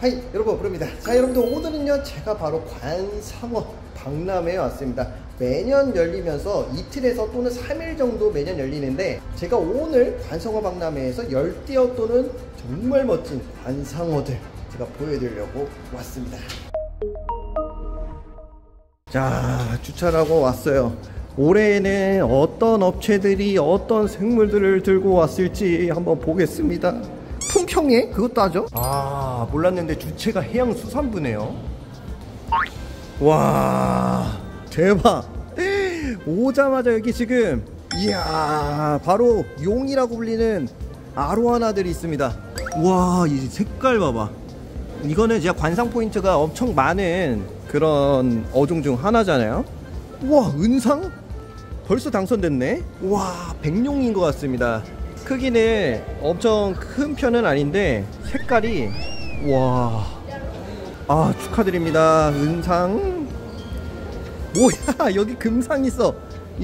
하이 여러분 부릅니다. 자 여러분들 오늘은요 제가 바로 관상어 박람회에 왔습니다. 매년 열리면서 이틀에서 또는 3일 정도 매년 열리는데 제가 오늘 관상어 박람회에서 열띠어 또는 정말 멋진 관상어들 제가 보여드리려고 왔습니다. 자 주차하고 왔어요 올해에는 어떤 업체들이 어떤 생물들을 들고 왔을지 한번 보겠습니다. 품평에 그것도 하죠? 아 몰랐는데 주체가 해양수산부네요. 와 대박. 오자마자 여기 지금 이야 바로 용이라고 불리는 아로하나들이 있습니다. 와 이 색깔 봐봐. 이거는 진짜 관상 포인트가 엄청 많은 그런 어종 중 하나잖아요. 와 은상 벌써 당선됐네 와 백룡인 것 같습니다 크기는 엄청 큰 편은 아닌데 색깔이 와. 아, 축하드립니다. 은상. 뭐야, 여기 금상 있어.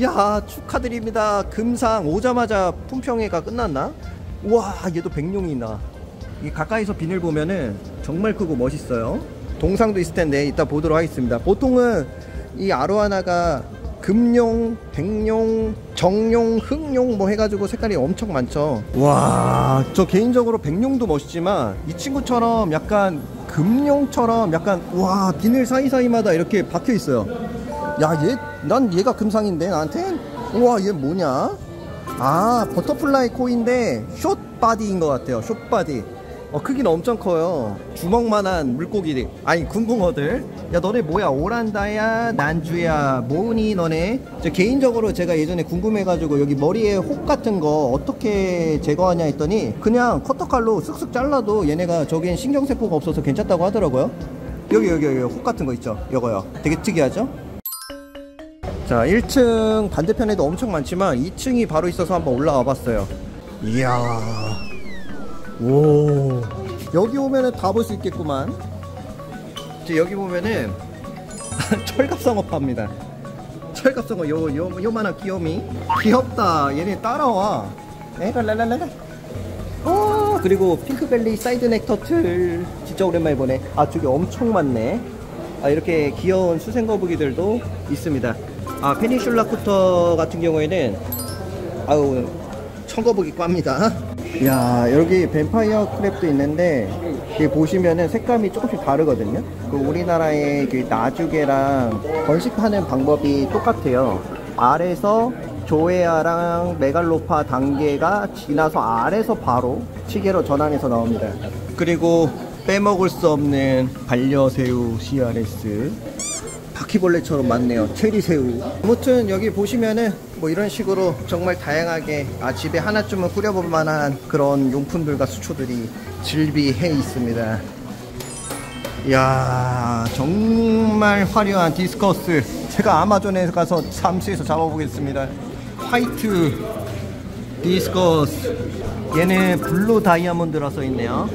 야, 축하드립니다. 금상 오자마자 품평회가 끝났나? 와, 얘도 백룡이나. 이 가까이서 비늘 보면은 정말 크고 멋있어요. 동상도 있을 텐데 이따 보도록 하겠습니다. 보통은 이 아로하나가 금룡, 백룡, 청룡, 흑룡 뭐 해가지고 색깔이 엄청 많죠. 와, 저 개인적으로 백룡도 멋있지만 이 친구처럼 약간 금룡처럼 약간 와 비늘 사이사이마다 이렇게 박혀 있어요. 야, 얘, 난 얘가 금상인데 나한텐. 우와, 얘 뭐냐? 아, butterfly koi인데 short body인 것 같아요. short body. 어, 크기는 엄청 커요. 주먹만한 물고기, 아니, 금붕어들. 야, 너네 뭐야? 오란다야? 난주야? 뭐니, 너네? 저 개인적으로 제가 예전에 궁금해가지고 여기 머리에 혹 같은 거 어떻게 제거하냐 했더니 그냥 커터칼로 쓱쓱 잘라도 얘네가 저기엔 신경세포가 없어서 괜찮다고 하더라고요. 여기, 여기, 여기 혹 같은 거 있죠? 요거요. 되게 특이하죠? 자, 1층 반대편에도 엄청 많지만 2층이 바로 있어서 한번 올라와 봤어요. 이야. 오. 여기 오면은 다 볼 수 있겠구만. 이제 여기 보면은 철갑상어 팝니다. 철갑상어 요, 요, 요만한 귀요미. 귀엽다. 얘네 따라와. 에랄랄랄랄 어 그리고 핑크벨리 사이드넥 터틀. 진짜 오랜만에 보네. 아 저기 엄청 많네. 아 이렇게 귀여운 수생거북이들도 있습니다. 아 페니슐라 쿠터 같은 경우에는 아우 청거북이 꽈입니다 야 여기 뱀파이어 크랩도 있는데 여기 보시면은 색감이 조금씩 다르거든요? 그 우리나라의 그 나주개랑 번식하는 방법이 똑같아요. 알에서 조에아랑 메갈로파 단계가 지나서 알에서 바로 치개로 전환해서 나옵니다. 그리고 빼먹을 수 없는 반려새우 CRS 바퀴벌레처럼 많네요. 체리새우. 아무튼 여기 보시면은 뭐 이런 식으로 정말 다양하게 아 집에 하나쯤은 꾸려볼 만한 그런 용품들과 수초들이 즐비해 있습니다. 이야 정말 화려한 discus. 제가 아마존에 가서 잠수해서 잡아보겠습니다. white discus. 얘는 blue diamond라 써있네요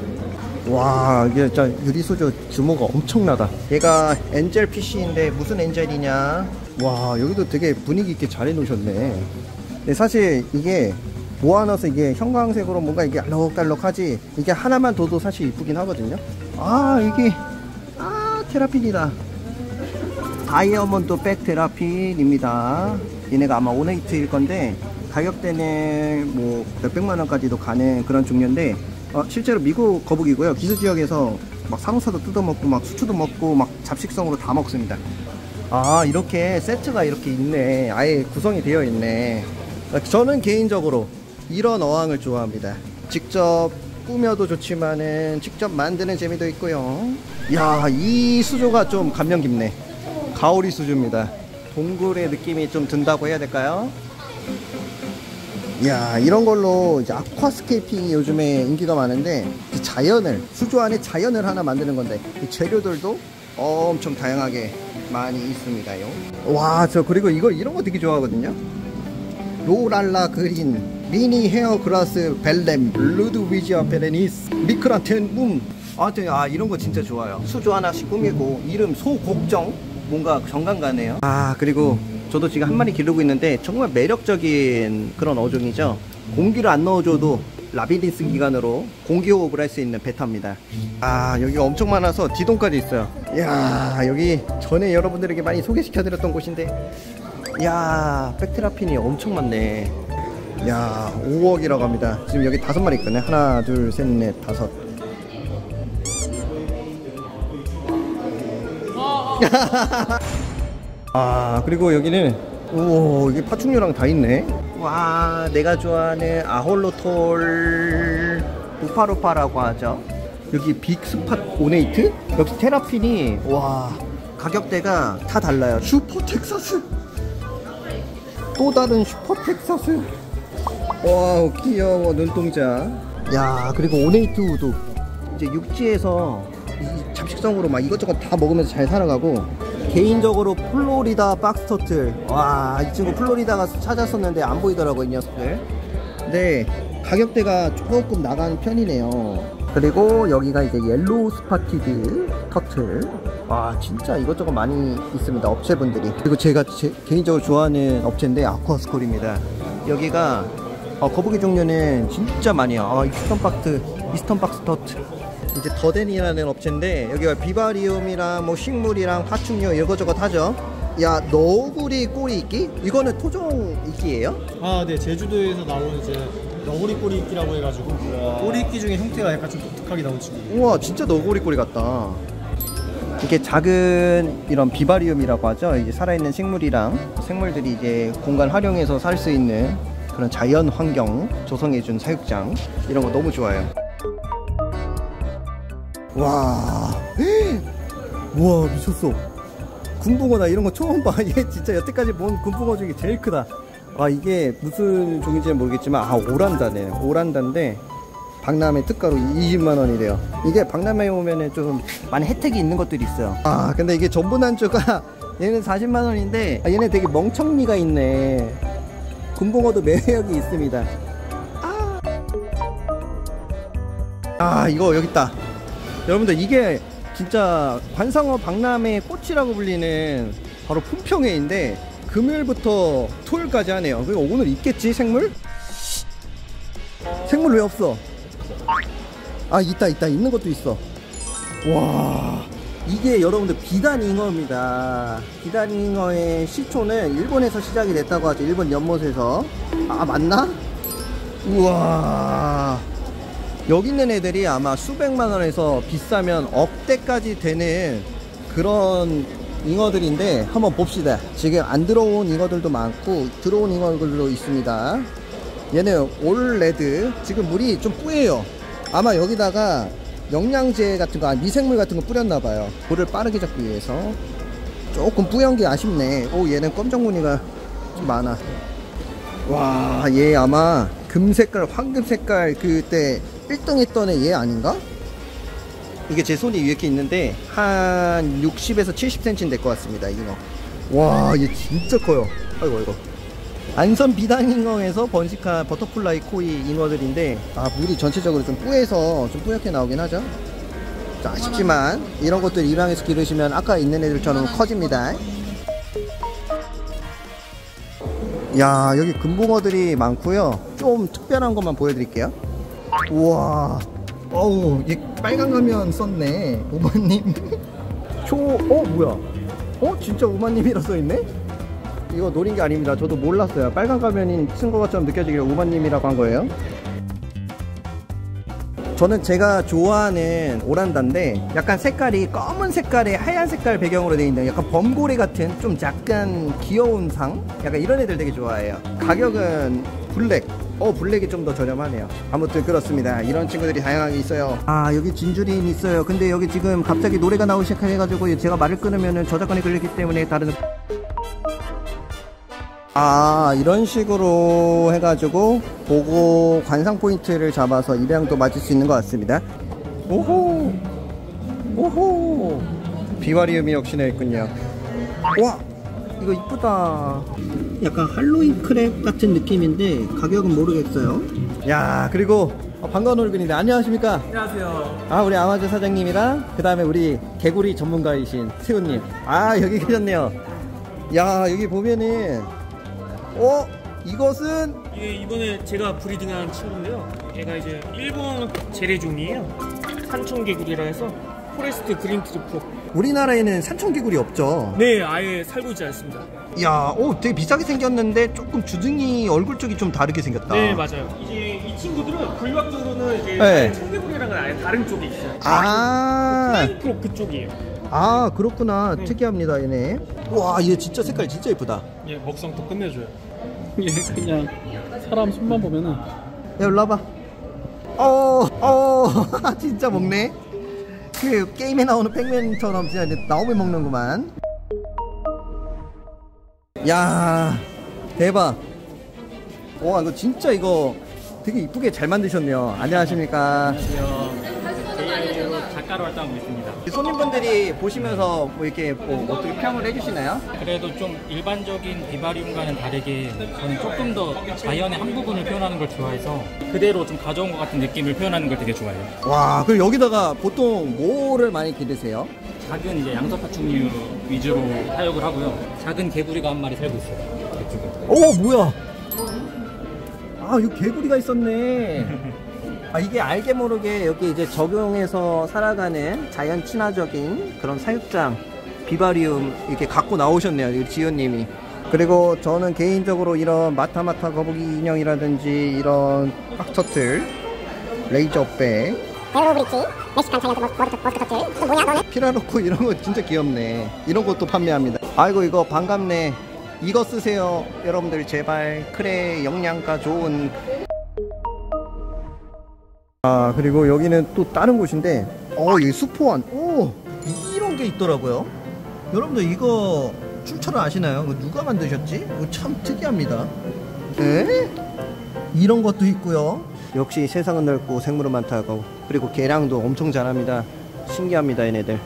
와 이게 진짜 유리수조 규모가 엄청나다. 얘가 angel fish인데 무슨 angel이냐? 와 여기도 되게 분위기 있게 잘 해놓으셨네. 근데 사실 이게 모아놔서 이게 형광색으로 뭔가 이게 알록달록하지 이게 하나만 둬도 사실 이쁘긴 하거든요. 아 이게 아 테라핀이다. 다이아몬드 백 테라핀입니다. 얘네가 아마 오네이트일 건데 가격대는 뭐 몇백만 원까지도 가는 그런 종류인데 어, 실제로 미국 거북이고요. 기수 지역에서 막 상사도 뜯어먹고 막 수초도 먹고 막 잡식성으로 다 먹습니다. 아 이렇게 세트가 이렇게 있네. 아예 구성이 되어 있네. 저는 개인적으로 이런 어항을 좋아합니다. 직접 꾸며도 좋지만은 직접 만드는 재미도 있고요. 야, 이 수조가 좀 감명 깊네. 가오리 수조입니다. 동굴의 느낌이 좀 든다고 해야 될까요? 야 이런 걸로 이제 아쿠아스케이핑이 요즘에 인기가 많은데 자연을 수조 안에 자연을 하나 만드는 건데 재료들도 엄청 다양하게 많이 있습니다요. 와 저 그리고 이거 이런 거 되게 좋아하거든요. 로랄라 그린 미니 헤어 그라스 벨렘 루드위지아 베레니스 미크라텐 붐 아, 아 이런 거 진짜 좋아요. 수조 하나씩 꾸미고 이름 소곡정 뭔가 정감 가네요 아 그리고 저도 지금 한 마리 기르고 있는데 정말 매력적인 그런 어종이죠. 공기를 안 넣어줘도 라비린스 기관으로 공기 호흡을 할 수 있는 베타입니다. 아 여기가 엄청 많아서 뒤동까지 있어요. 이야 여기 전에 여러분들에게 많이 소개시켜 드렸던 곳인데 이야 백트라핀이 엄청 많네. 야 5억이라고 합니다. 지금 여기 다섯 마리 있거든요. 하나 둘 셋 넷 다섯. 아 그리고 여기는 오 이게 파충류랑 다 있네. 와 내가 좋아하는 아홀로톨 우파루파라고 하죠. 여기 big spot ornate? 역시 terrapin이 와 가격대가 다 달라요. super Texas! 또 다른 super Texas? wow 귀여워 눈동자. 야 그리고 ornate wood도 이제 육지에서 식성으로 막 이것저것 다 먹으면서 잘 살아가고. 개인적으로 Florida box turtle. 와 이 친구 플로리다 가서 찾았었는데 안 보이더라고 이 녀석들. 네 가격대가 조금 나간 편이네요. 그리고 여기가 이제 yellow spotted turtle. 와 진짜 이것저것 많이 있습니다 업체분들이. 그리고 제가 제, 개인적으로 좋아하는 업체인데 아쿠아스콜입니다. 여기가 어, 거북이 종류는 진짜 많이요 아, eastern box eastern box turtle 이제 더덴이라는 업체인데 여기가 vivarium이랑 뭐 식물이랑 파충류 이거저것 하죠 야 너구리 꼬리 이끼? 이거는 토종 이끼예요? 아, 네. 제주도에서 나온 이제 너구리 꼬리 이끼라고 해가지고 꼬리 이끼 중에 형태가 약간 좀 독특하게 나온 친구. 우와 진짜 너구리 꼬리 같다 이렇게 작은 이런 비바리움이라고 하죠 이제 살아있는 생물이랑 생물들이 이제 공간 활용해서 살 수 있는 그런 자연 환경 조성해준 사육장 이런 거 너무 좋아요 와 우와 미쳤어 군붕어 나 이런 거 처음 봐. 얘 진짜 여태까지 본 군붕어 중에 제일 크다. 아 이게 무슨 종인지는 모르겠지만 아 오란다네. 오란다인데 박람회 특가로 20만 원이래요. 이게 박람회에 오면은 좀 많이 혜택이 있는 것들이 있어요. 아 근데 이게 전부 난주가 얘는 40만 원인데 아, 얘네 되게 멍청미가 있네. 군붕어도 매력이 있습니다. 아, 아 이거 여기 있다. 여러분들 이게 진짜 관상어 박람회 꽃이라고 불리는 바로 품평회인데 금요일부터 토요일까지 하네요. 그리고 오늘 있겠지 생물? 생물 왜 없어? 아 있다 있다 있는 것도 있어. 와 이게 여러분들 비단잉어입니다. 비단잉어의 시초는 일본에서 시작이 됐다고 하죠. 일본 연못에서 아 맞나? 우와. 여기 있는 애들이 아마 수백만 원에서 비싸면 억대까지 되는 그런 잉어들인데 한번 봅시다. 지금 안 들어온 잉어들도 많고 들어온 잉어들도 있습니다. 얘는 올레드 지금 물이 좀 뿌예요. 아마 여기다가 영양제 같은 거, 아, 미생물 같은 거 뿌렸나 봐요. 물을 빠르게 잡기 위해서 조금 뿌연 게 아쉽네. 오 얘는 검정 무늬가 좀 많아. 와, 얘 아마 금 색깔, 황금 색깔 그때 1등 했던 애 얘 아닌가? 이게 제 손이 이렇게 있는데 한 60에서 70cm 될 것 같습니다 잉어 와얘 진짜 커요. 아이고 아이고. 안선 비단잉어에서 번식한 butterfly koi 잉어들인데 아 물이 전체적으로 좀 뿌해서 좀 뿌옇게 나오긴 하죠. 자, 아쉽지만 이런 것들 입양해서 기르시면 아까 있는 애들처럼 커집니다. 야 여기 금붕어들이 많고요. 좀 특별한 것만 보여드릴게요 우와. 어우 얘 빨간 가면 썼네 우마님. 초.. 어 뭐야? 어 진짜 우마님이라 써있네? 이거 노린 게 아닙니다. 저도 몰랐어요. 빨간 가면인 쓴 것처럼 느껴지길래 우마님이라고 한 거예요. 저는 제가 좋아하는 오란다인데 약간 색깔이 검은 색깔에 하얀 색깔 배경으로 되어 있는 약간 범고래 같은 좀 약간 귀여운 상? 약간 이런 애들 되게 좋아해요. 가격은 블랙 어 블랙이 좀 더 저렴하네요. 아무튼 그렇습니다. 이런 친구들이 다양하게 있어요. 아 여기 진주리인 있어요. 근데 여기 지금 갑자기 노래가 나오기 시작해가지고 제가 말을 끊으면 저작권이 걸리기 때문에 다른 아 이런 식으로 해가지고 보고 관상 포인트를 잡아서 입양도 맞을 수 있는 것 같습니다. 오호! 오호! 비와리움이 역시나 있군요. 와 이거 이쁘다 약간 할로윈 크랩 같은 느낌인데 가격은 모르겠어요 야 그리고 어, 반가운 얼굴인데 안녕하십니까 안녕하세요. 아 우리 아마존 사장님이랑 그 다음에 우리 개구리 전문가이신 세훈님 아 여기 계셨네요 야 여기 보면은 어 이것은 이게 이번에 제가 브리딩한 친구인데요. 얘가 이제 일본 재래종이에요. 산청개구리라 해서 forest green tree frog. 우리나라에는 산청개구리 없죠. 네, 아예 살고 있지 않습니다. 야, 오 되게 비싸게 생겼는데 조금 주둥이 얼굴 쪽이 좀 다르게 생겼다. 네, 맞아요. 이제 이 친구들은 분류학적으로는 이제 네. 청개구리랑은 아예 다른 쪽에 있어요. 아, frog 쪽이에요. 아 그렇구나. 네. 특이합니다, 얘네. 와, 얘 진짜 색깔 진짜 예쁘다. 얘 먹성도 끝내줘요. 얘 그냥 사람 손만 보면은 야, 일로 와봐. 어, 어, 진짜 먹네. 그 게임에 나오는 팩맨처럼 진짜 나오면 먹는구만. 야, 대박. 와, 이거 진짜 이거 되게 이쁘게 잘 만드셨네요. 안녕하십니까. 작 가로 활동하고 있습니다. 손님분들이 보시면서 뭐 이렇게 뭐 어떻게 평을 해주시나요? 그래도 좀 일반적인 비바리움과는 다르게 저는 조금 더 자연의 한 부분을 표현하는 걸 좋아해서 그대로 좀 가져온 것 같은 느낌을 표현하는 걸 되게 좋아해요. 와, 그리고 여기다가 보통 뭐를 많이 기르세요? 작은 이제 양서파충류 위주로 사육을 하고요. 작은 개구리가 한 마리 살고 있어요. 이쪽에. 오, 뭐야? 아, 여기 개구리가 있었네. 아, 이게 알게 모르게 여기 이제 적용해서 살아가는 자연 친화적인 그런 사육장, vivarium 이렇게 갖고 나오셨네요. 이 지연님이. 그리고 저는 개인적으로 이런 마타마타 거북이 인형이라든지 이런 box turtle, razorback, narrow bridge, Mexican giant musk musk turtle. 또 뭐야 너네? 피라루쿠 이런 거 진짜 귀엽네. 이런 것도 판매합니다. 아이고 이거 반갑네. 이거 쓰세요. 여러분들 제발 크레 영양가 좋은 아 그리고 여기는 또 다른 곳인데 어 여기 수포원 오 이런 게 있더라고요. 여러분들 이거 출처를 아시나요? 누가 만드셨지? 참 특이합니다. 에? 이런 것도 있고요. 역시 세상은 넓고 생물은 많다고. 그리고 개량도 엄청 잘합니다. 신기합니다, 얘네들.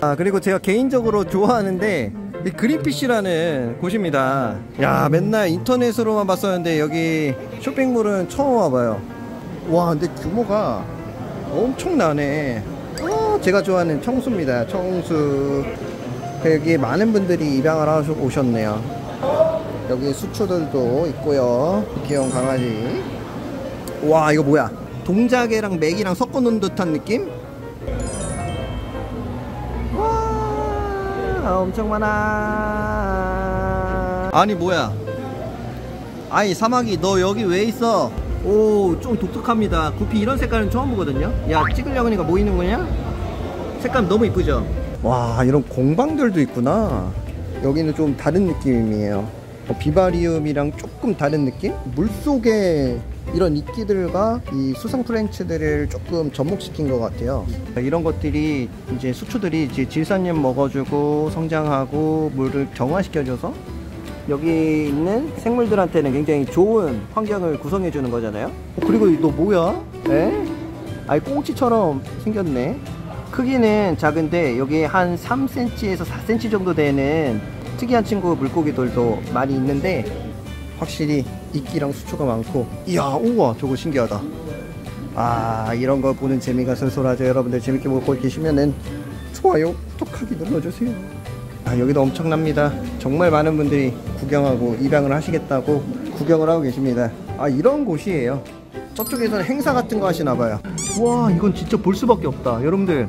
아, 그리고 제가 개인적으로 좋아하는데 이 그린피쉬라는 곳입니다. 야, 맨날 인터넷으로만 봤었는데 여기 쇼핑몰은 처음 와봐요. 와, 근데 규모가 엄청나네. 어, 제가 좋아하는 청수입니다. 청수. 여기 많은 분들이 입양을 하셔 오셨네요. 여기 수초들도 있고요. 귀여운 강아지. 와 이거 뭐야? 동자개랑 맥이랑 섞어 놓은 듯한 느낌? 와 엄청 많아. 아니 뭐야? 아니 사마귀 너 여기 왜 있어? 오 좀 독특합니다. 구피 이런 색깔은 처음 보거든요. 야 찍으려고 하니까 뭐 있는 거냐? 색감 너무 이쁘죠? 와 이런 공방들도 있구나. 여기는 좀 다른 느낌이에요. 어, 비바리움이랑 조금 다른 느낌? 물속에 이런 이끼들과 이 수상 프렌치들을 조금 접목시킨 것 같아요. 이런 것들이 이제 수초들이 이제 질산염 먹어주고 성장하고 물을 정화시켜줘서 여기 있는 생물들한테는 굉장히 좋은 환경을 구성해 주는 거잖아요. 어, 그리고 너 뭐야? 에? 아이 꽁치처럼 생겼네. 크기는 작은데 여기 한 3cm에서 4cm 정도 되는 특이한 친구 물고기들도 많이 있는데 확실히 이끼랑 수초가 많고 이야 우와 저거 신기하다 아 이런 거 보는 재미가 쏠쏠하죠 여러분들 재밌게 보고 계시면은 좋아요 구독하기 눌러주세요 아 여기도 엄청납니다. 정말 많은 분들이 구경하고 입양을 하시겠다고 구경을 하고 계십니다. 아 이런 곳이에요. 저쪽에서는 행사 같은 거 하시나 봐요. 와 이건 진짜 볼 수밖에 없다. 여러분들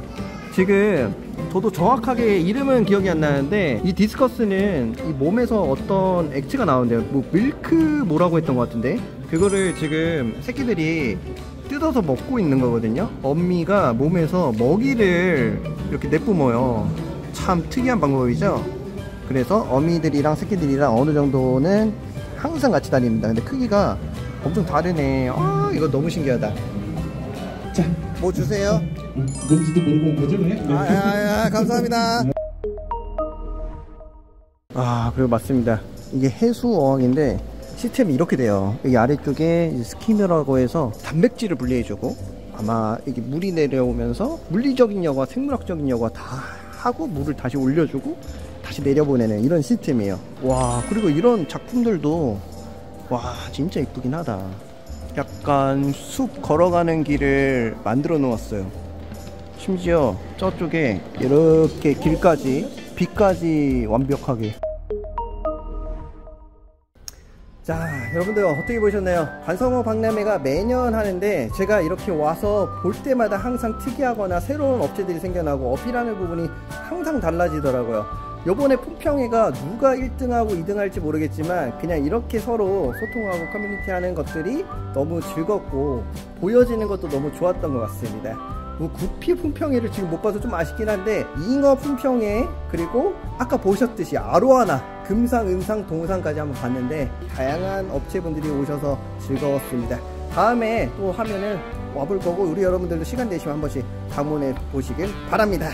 지금 저도 정확하게 이름은 기억이 안 나는데 이 디스커스는 이 몸에서 어떤 액체가 나오는데요. 뭐 밀크 뭐라고 했던 것 같은데? 그거를 지금 새끼들이 뜯어서 먹고 있는 거거든요. 어미가 몸에서 먹이를 이렇게 내뿜어요 참 특이한 방법이죠 그래서 어미들이랑 새끼들이랑 어느 정도는 항상 같이 다닙니다 근데 크기가 엄청 다르네 아 이거 너무 신기하다 자 뭐 주세요 뭔지도 모르고 온 거죠, 네? 아, 아, 아, 감사합니다. 아, 그리고 맞습니다. 이게 해수 어항인데 시스템이 이렇게 돼요. 여기 아래쪽에 이제 스키머라고 해서 단백질을 분리해주고 아마 이게 물이 내려오면서 물리적인 여과, 생물학적인 여과 다 하고 물을 다시 올려주고 다시 내려보내는 이런 시스템이에요. 와, 그리고 이런 작품들도 와, 진짜 이쁘긴 하다. 약간 숲 걸어가는 길을 만들어 놓았어요. 심지어 저쪽에 이렇게 길까지 빛까지 완벽하게 자 여러분들 어떻게 보셨나요? 관성어 박람회가 매년 하는데 제가 이렇게 와서 볼 때마다 항상 특이하거나 새로운 업체들이 생겨나고 어필하는 부분이 항상 달라지더라고요. 요번에 품평회가 누가 1등하고 2등 할지 모르겠지만 그냥 이렇게 서로 소통하고 커뮤니티 하는 것들이 너무 즐겁고 보여지는 것도 너무 좋았던 것 같습니다. 뭐 구피 품평회를 지금 못 봐서 좀 아쉽긴 한데 잉어 품평회 그리고 아까 보셨듯이 아로하나 금상 은상 동상까지 한번 봤는데 다양한 업체분들이 오셔서 즐거웠습니다. 다음에 또 하면은 와볼 거고 우리 여러분들도 시간 되시면 한 번씩 방문해 보시길 바랍니다